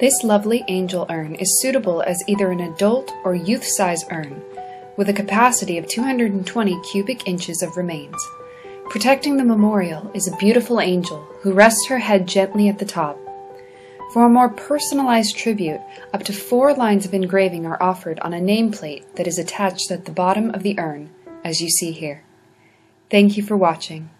This lovely angel urn is suitable as either an adult or youth size urn, with a capacity of 220 cubic inches of remains. Protecting the memorial is a beautiful angel who rests her head gently at the top. For a more personalized tribute, up to four lines of engraving are offered on a nameplate that is attached at the bottom of the urn, as you see here. Thank you for watching.